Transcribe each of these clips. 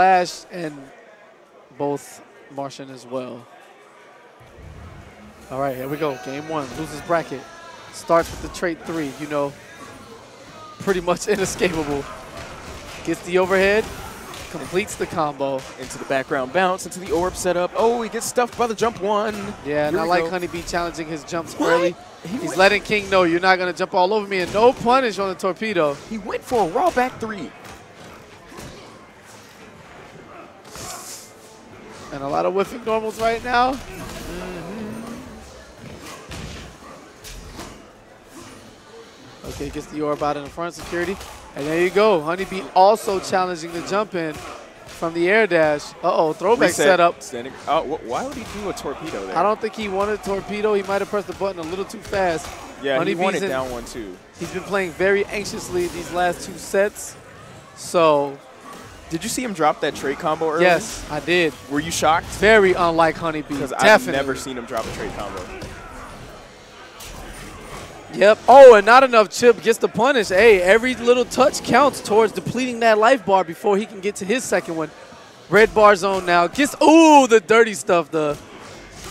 Flash and both Martian as well. All right, here we go. Game one, loses bracket. Starts with the trait three, you know, pretty much inescapable. Gets the overhead, completes the combo. Into the background bounce, into the orb setup. Oh, he gets stuffed by the jump one. Yeah, and I like go. Honeybee challenging his jumps What? early. He He's went- letting King know you're not going to jump all over me and no punish on the torpedo. He went for a raw back three. And a lot of whiffing normals right now. Okay, gets the orb out in the front security. And there you go. Honeybee also challenging the jump in from the air dash. Uh-oh, throwback Reset. setup. Standing. Oh, wh- why would he do a torpedo there? I don't think he wanted a torpedo. He might have pressed the button a little too fast. Yeah, he Honeybee's wanted in- down one too. He's been playing very anxiously these last two sets. So, Did you see him drop that trait combo early? yes, I did. Were you shocked? Very unlike Honeybee. Because I've never seen him drop a trait combo. Yep. Oh, and not enough chip gets the punish. Hey, every little touch counts towards depleting that life bar before he can get to his second one. Red bar zone now. Gets, ooh, the dirty stuff. The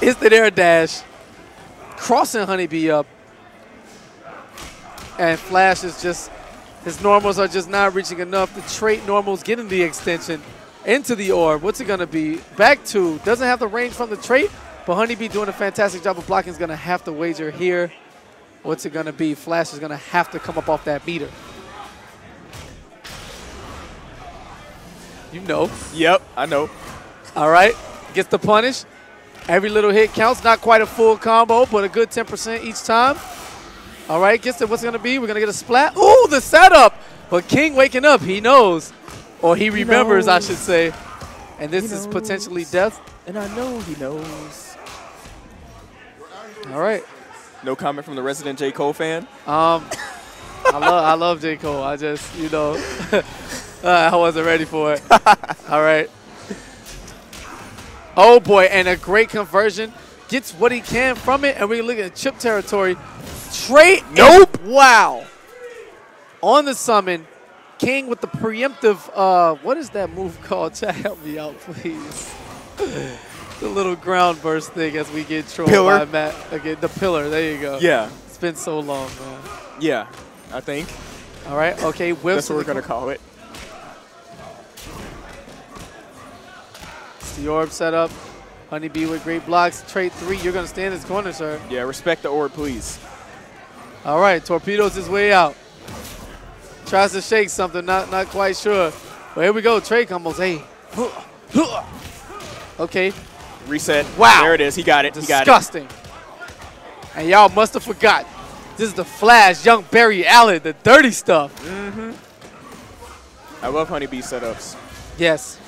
instant air dash. Crossing Honeybee up. And Flash is just, his normals are just not reaching enough. The trait normals getting the extension into the orb. What's it going to be? Back two. Doesn't have the range from the trait, but Honeybee doing a fantastic job of blocking is going to have to wager here. What's it going to be? Flash is going to have to come up off that meter. You know. Yep, I know. All right. Gets the punish. Every little hit counts. Not quite a full combo, but a good 10% each time. All right. Gets it. What's it going to be? We're going to get a splat. Ooh, the setup. But King waking up. He knows. Or he remembers, I should say. And this He is knows. potentially death. And I know he knows. All right. No comment from the resident J. Cole fan. Um, I love I love J Cole. I just you know I wasn't ready for it. All right. Oh boy, and a great conversion. Gets what he can from it, and we look at chip territory. Straight. Nope. Wow. On the summon, King with the preemptive. Uh, what is that move called? Chat, help me out, please. the little ground burst thing as we get trolled Pillar? by Matt. Okay, the pillar. There you go. Yeah, It's been so long, man. yeah, I think All right. Okay. Whips that's what we're gonna call it. it's the orb setup. Honeybee with great blocks. Trait three. You're gonna stand in this corner, sir. Yeah, respect the orb, please. All right. Torpedoes his way out. Tries to shake something. Not not quite sure. But here we go. Trait combos. Hey. Okay. Reset. Wow. There it is. He got it. He got it. Disgusting. And y'all must have forgot. This is the Flash, Young Barry Allen, the dirty stuff. Mm-hmm. I love honeybee setups. Yes.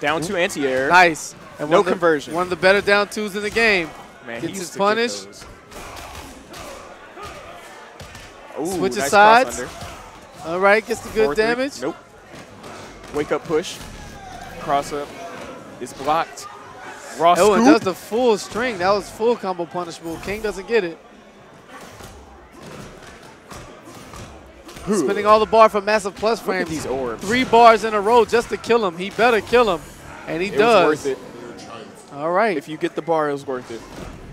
Down to anti-air. Nice. And No one of the- conversion. One of the better down twos in the game. Man, Gets he his to get Ooh, Switches nice sides. All right. Gets the good three. damage. Nope. Wake up push. Cross up. Is blocked. Raw Oh, and does the full string. That was full combo punishable. King doesn't get it. Spinning all the bar for massive plus frames. these orbs. Three bars in a row just to kill him. He better kill him. And he It does. worth it. All right. If you get the bar, it was worth it.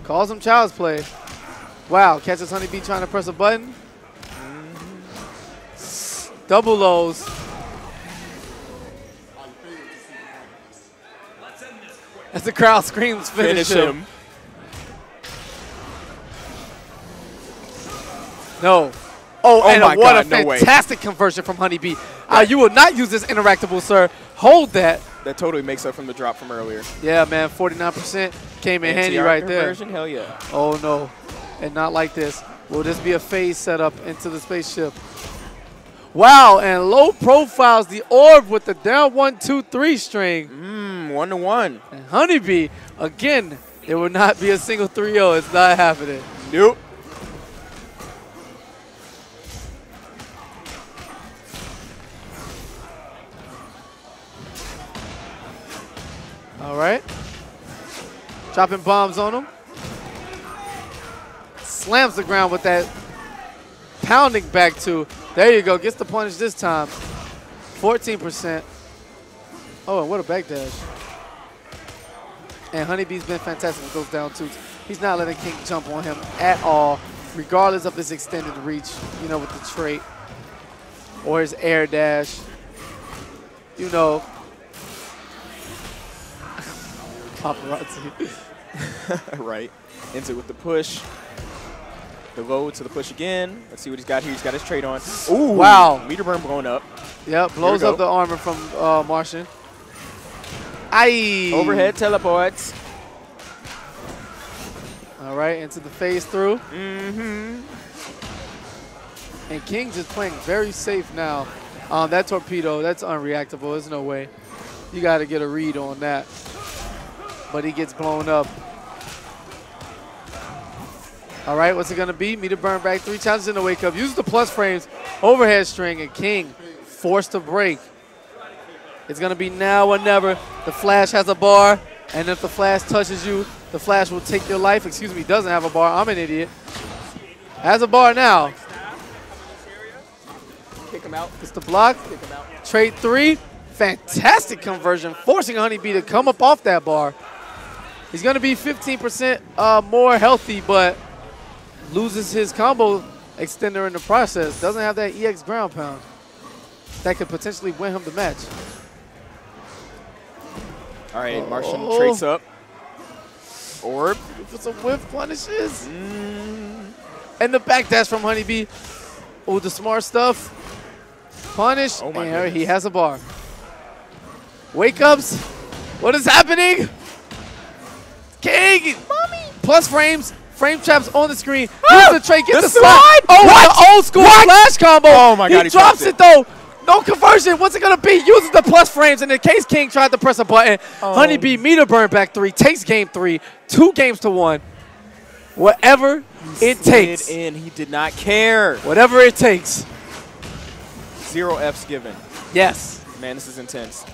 Calls him child's play. Wow. Catches Honeybee trying to press a button. Double lows. As the crowd screams, finish, Finish him. him. No. Oh, Oh and my what God, a no fantastic conversion from Honeybee. Uh, you will not use this interactable, sir. Hold that. That totally makes up from the drop from earlier. Yeah, man, 49% came in handy right there. conversion? Hell yeah. Oh, no. And not like this. Will this be a phase setup into the spaceship? Wow, and low profiles the orb with the down one, two, three string. Mmm, one to one. And Honeybee, again, there will not be a single 3-0. It's not happening. Nope. All right. Dropping bombs on him. Slams the ground with that pounding back two. There you go. Gets the punish this time. 14%. Oh, and what a backdash. And Honeybee's been fantastic those down twos. He's not letting King jump on him at all, regardless of his extended reach, you know, with the trait or his air dash. You know, paparazzi. right. Ends it with the push. The low to the push again. Let's see what he's got here. He's got his trait on. Ooh, Wow. Meter burn blown up. Yep, blows up the armor from uh, Martian. Aye. Overhead teleports. All right, into the phase through. Mm-hmm. And King's just playing very safe now. Um, that torpedo, that's unreactable. There's no way. You got to get a read on that. But he gets blown up. All right, what's it going to be? Meter burn back three times in the wake up. Use the plus frames, overhead string, and King forced to break. It's going to be now or never. The Flash has a bar, and if the Flash touches you, the Flash will take your life. Excuse me, doesn't have a bar. I'm an idiot. Has a bar now. Kick him out. It's the block. Kick him out. Trait three. Fantastic conversion, forcing Honeybee to come up off that bar. He's going to be 15% uh, more healthy, but loses his combo extender in the process. Doesn't have that EX ground pound. That could potentially win him the match. All right, Martian Oh. traits up. Orb. For some whiff punishes. Mm. And the backdash from Honeybee. Oh, the smart stuff. Punish. Oh my and he has a bar. Wake ups. What is happening? King. Mommy. Plus frames. Frame traps on the screen. Oh, Use the tray. Get The the, slide. slide? Oh, What? the old school flash combo. Oh my God, He he drops it though. No conversion. What's it gonna be? Uses the plus frames, and in case King tried to press a button, Oh. Honeybee meter burn back three, takes game three, two games to one. Whatever it takes. in. He did not care. Whatever it takes. Zero Fs given. Yes. Man, this is intense.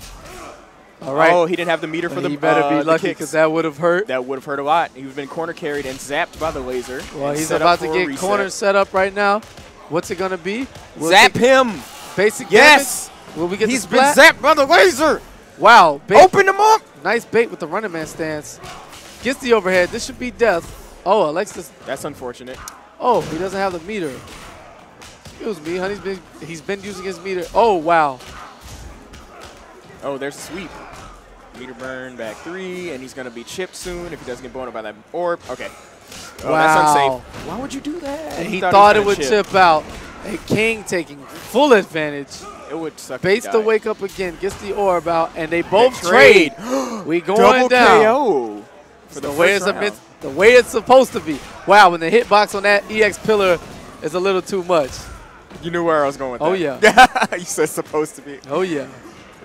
All right. Oh, he didn't have the meter for the. he better uh, be lucky because that would have hurt. That would have hurt a lot. He's been corner carried and zapped by the laser. Well, he's about to get corner set up right now. What's it gonna be? Will Zap him. Basic Yes. damage? Will we get He's been zapped by the laser. Wow. Bait. Open him up. Nice bait with the running man stance. Gets the overhead. This should be death. Oh, Alexis. That's unfortunate. Oh, he doesn't have the meter. Excuse me, honey's been he's been using his meter. Oh wow. Oh, there's sweep. Meter burn back three, and he's gonna be chipped soon if he doesn't get blown up by that orb. Okay. Oh, Wow. that's unsafe. Why would you do that? And he thought, he it would chip out. And King taking full advantage. It would suck. Bates the wake up again, gets the orb out, and they both They trade. trade. we going Double down. KO. For the, the, way it's a the way it's supposed to be. Wow, when the hitbox on that EX pillar is a little too much. You knew where I was going with Oh, that. you said supposed to be. Oh yeah,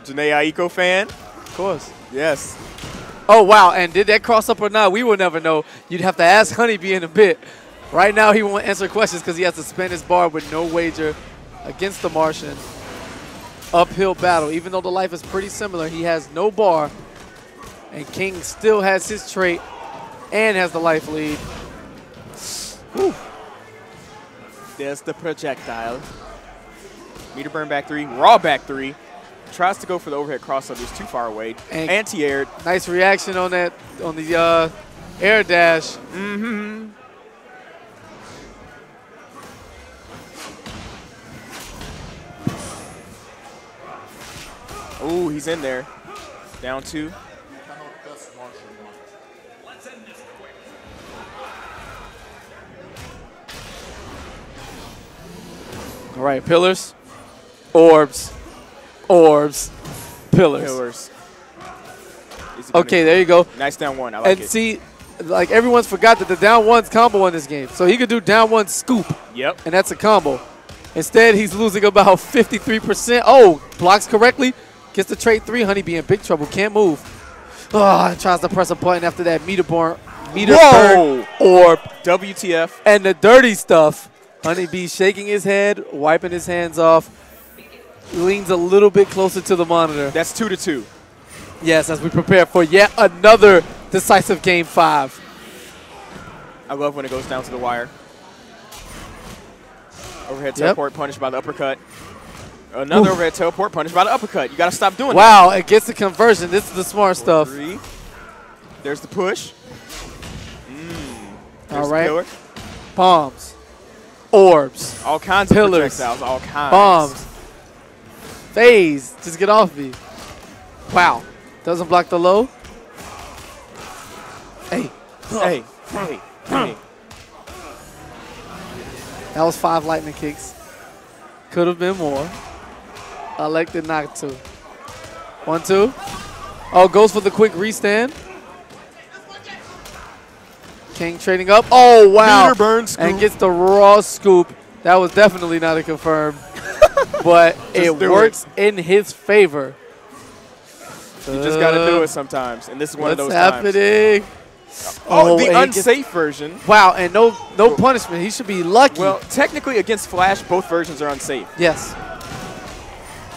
Jhené Aiko fan? Of course. Yes. Oh wow, and did that cross up or not? We will never know. You'd have to ask Honeybee in a bit. Right now, he won't answer questions because he has to spend his bar with no wager against the Martian. Uphill battle. Even though the life is pretty similar, he has no bar, and King still has his trait and has the life lead. There's the projectile. Meter burn back three. Raw back three. Tries to go for the overhead crossover. He's too far away. Anti-aired. Nice reaction on that on the uh, air dash. Mm-hmm. Ooh, he's in there. Down two. All right, pillars, orbs, orbs, pillars. Pillars. Is he gonna- Okay, there you go. Nice down one. I like and it. see, like everyone's forgot that the down one's combo in this game. So he could do down one scoop, Yep. and that's a combo. Instead, he's losing about 53%. Oh, blocks correctly. Gets the trait three. Honeybee in big trouble. Can't move. Oh, tries to press a button after that meter burn, meter burn Whoa! orb. WTF. And the dirty stuff. Honeybee shaking his head, wiping his hands off. Leans a little bit closer to the monitor. That's two to two. Yes, as we prepare for yet another decisive game five. I love when it goes down to the wire. Overhead Yep. teleport punished by the uppercut. Another Oof. overhead teleport punished by the uppercut. You got to stop doing that. Wow, it gets the conversion. This is the smart that. stuff. Three. There's the push. Mm. There's All the Bombs. Orbs. All kinds of Pillars. projectiles. All kinds. Bombs. Phase. Just get off me. Wow. Doesn't block the low. Hey. Hey, hey, hey. That was five lightning kicks. Could have been more. Elected not to. One, two. Oh, goes for the quick restand. King trading up. Oh, wow. Meter burn And gets the raw scoop. That was definitely not a confirm. But it do it. works in his favor. You just got to do it sometimes, and this is one What's of those times. happening? Oh, the unsafe version. Wow, and no no punishment. He should be lucky. Well, technically against Flash, both versions are unsafe. yes.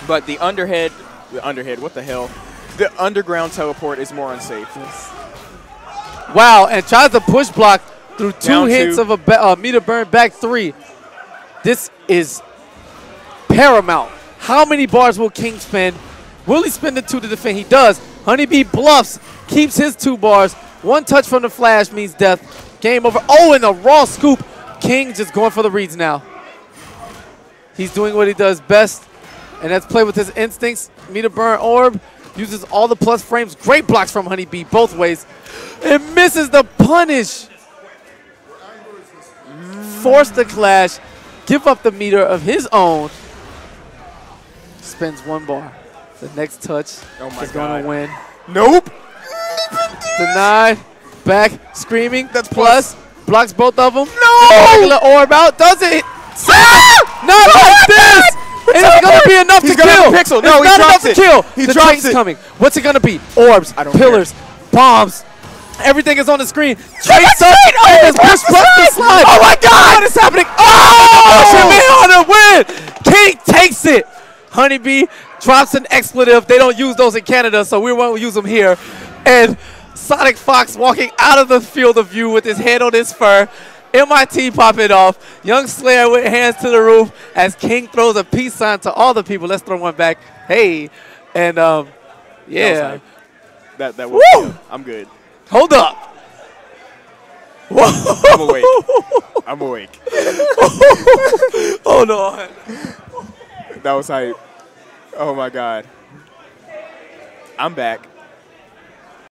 But the underhead, the underhead, what the hell? The underground teleport is more unsafe. Yes. Wow, and tries to push block through two Down hits two. of a ba- uh, meter burn back three. This is paramount. How many bars will King spend? Will he spend the two to defend? He does. Honeybee bluffs, keeps his two bars. One touch from the flash means death. Game over. Oh, and a raw scoop. King just going for the reads now. He's doing what he does best, and that's play with his instincts. Meter burn orb uses all the plus frames. Great blocks from Honeybee both ways. It misses the punish. Force the clash. Give up the meter of his own. Spends one bar. The next touch Oh is going to win. Nope. Denied. Back. Screaming. That's plus. Blocks both of them. No! Regular orb out. Does it. Ah! Not like this. And it's going to be enough He's to kill. pixel. It's No, he not enough drops to kill. He the drops train's it. coming. What's it going to be? Orbs, I don't pillars, bombs. Everything is on the screen. Straight up. Oh, it's push plus the slide. Oh my God! What is happening? Oh! oh! Shimmy on a win. King takes it. Honeybee drops an expletive. They don't use those in Canada, so we won't use them here. And SonicFox walking out of the field of view with his hand on his fur. MIT popping off. Young Slayer with hands to the roof as King throws a peace sign to all the people. Let's throw one back. Hey. And um, That yeah. That that yeah, I'm good. Hold up. Whoa. I'm awake. I'm awake. Hold on. That was hype. Oh my god. I'm back.